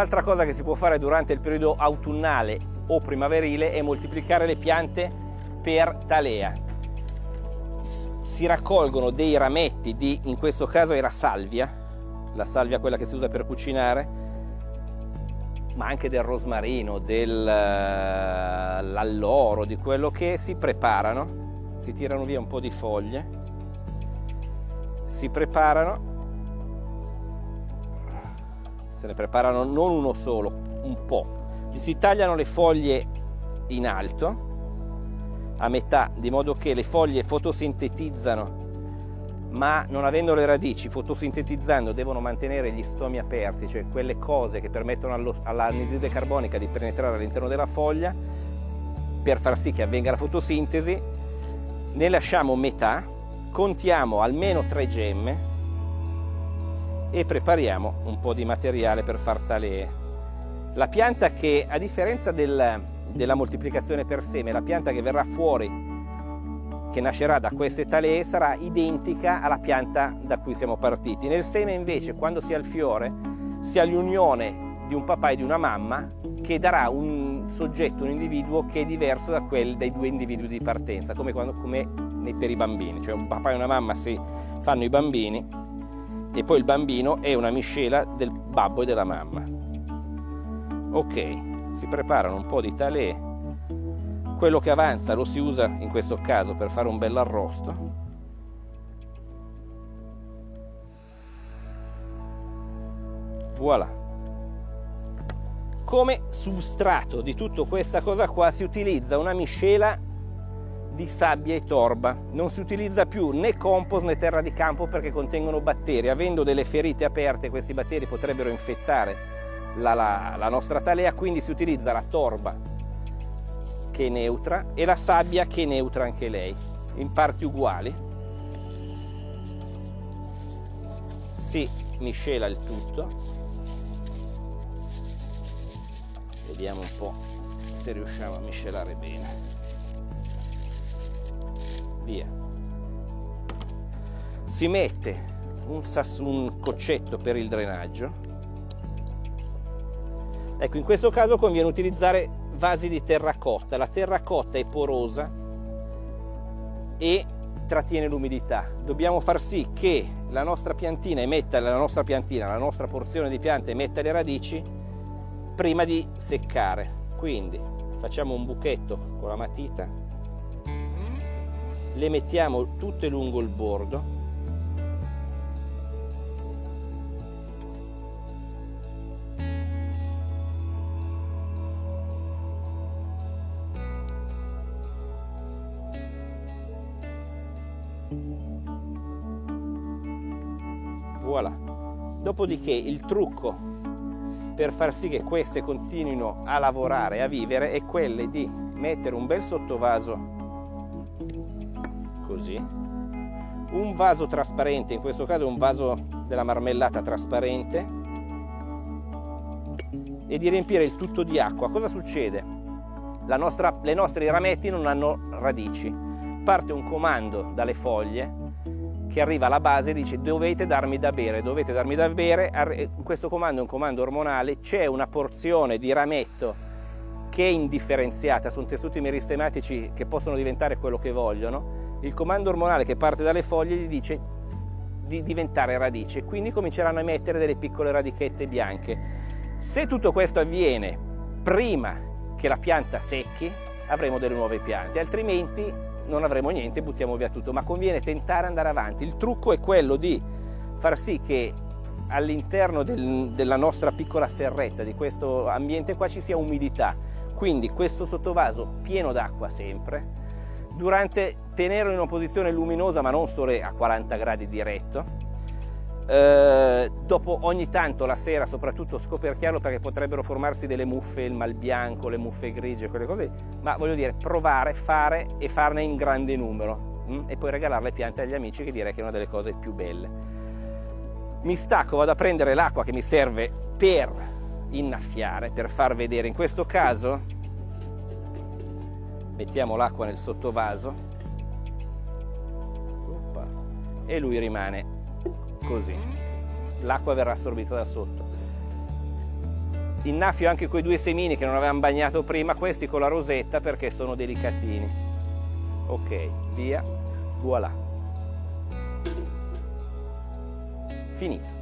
Un'altra cosa che si può fare durante il periodo autunnale o primaverile è moltiplicare le piante per talea. Si raccolgono dei rametti di, in questo caso era salvia, la salvia quella che si usa per cucinare, ma anche del rosmarino, dell'alloro, di quello che si preparano, si tirano via un po' di foglie, si preparano, se ne preparano non uno solo, un po', si tagliano le foglie in alto a metà di modo che le foglie fotosintetizzano. Ma non avendo le radici fotosintetizzando devono mantenere gli stomi aperti cioè quelle cose che permettono all'anidride carbonica di penetrare all'interno della foglia per far sì che avvenga la fotosintesi. Ne lasciamo metà contiamo almeno tre gemme e prepariamo un po' di materiale per far talee la pianta che, a differenza del, della moltiplicazione per seme, la pianta che verrà fuori, che nascerà da queste talee, sarà identica alla pianta da cui siamo partiti. Nel seme invece, quando si ha il fiore, si ha l'unione di un papà e di una mamma che darà un soggetto, un individuo che è diverso da quelli dei due individui di partenza, come, quando, come per i bambini, cioè un papà e una mamma si fanno i bambini e poi il bambino è una miscela del babbo e della mamma. Ok si preparano un po' di talè. Quello che avanza lo si usa in questo caso per fare un bel arrosto. Voilà. Come substrato di tutta questa cosa qua si utilizza una miscela di sabbia e torba non si utilizza più né compost né terra di campo perché contengono batteri avendo delle ferite aperte questi batteri potrebbero infettare la, la, la nostra talea, quindi si utilizza la torba che è neutra e la sabbia che è neutra anche lei, in parti uguali. Si miscela il tutto. Vediamo un po' se riusciamo a miscelare bene. Via. Si mette un, un coccetto per il drenaggio Ecco, in questo caso conviene utilizzare vasi di terracotta. La terracotta è porosa e trattiene l'umidità. Dobbiamo far sì che la nostra piantina emetta la nostra piantina, la nostra porzione di pianta emetta le radici prima di seccare. Quindi facciamo un buchetto con la matita, le mettiamo tutte lungo il bordo. Voilà. Dopodiché il trucco per far sì che queste continuino a lavorare a vivere è quello di mettere un bel sottovaso così. Un vaso trasparente in questo caso un vaso della marmellata trasparente e di riempire il tutto di acqua. Cosa succede? Nostra, le nostre rametti non hanno radici. Parte un comando dalle foglie che arriva alla base e dice dovete darmi da bere, dovete darmi da bere, questo comando è un comando ormonale, c'è una porzione di rametto che indifferenziata, sono tessuti meristematici che possono diventare quello che vogliono, il comando ormonale che parte dalle foglie gli dice di diventare radice, quindi cominceranno a emettere delle piccole radichette bianche. Se tutto questo avviene prima che la pianta secchi, avremo delle nuove piante, altrimenti non avremo niente, buttiamo via tutto, ma conviene tentare andare avanti. Il trucco è quello di far sì che all'interno del, della nostra piccola serretta, di questo ambiente qua, ci sia umidità. Quindi questo sottovaso pieno d'acqua sempre, durante tenerlo in una posizione luminosa ma non solo a 40 gradi diretto, eh, dopo ogni tanto la sera soprattutto scoperchiarlo perché potrebbero formarsi delle muffe, il mal bianco, le muffe grigie, quelle cose, ma voglio dire provare, fare e farne in grande numero? Mm? e poi regalare le piante agli amici che direi che è una delle cose più belle. Mi stacco, vado a prendere l'acqua che mi serve per innaffiare, per far vedere, in questo caso mettiamo l'acqua nel sottovaso e lui rimane così l'acqua verrà assorbita da sotto innaffio anche quei due semini che non avevamo bagnato prima, questi con la rosetta perché sono delicatini. Ok, via, voilà. Finito.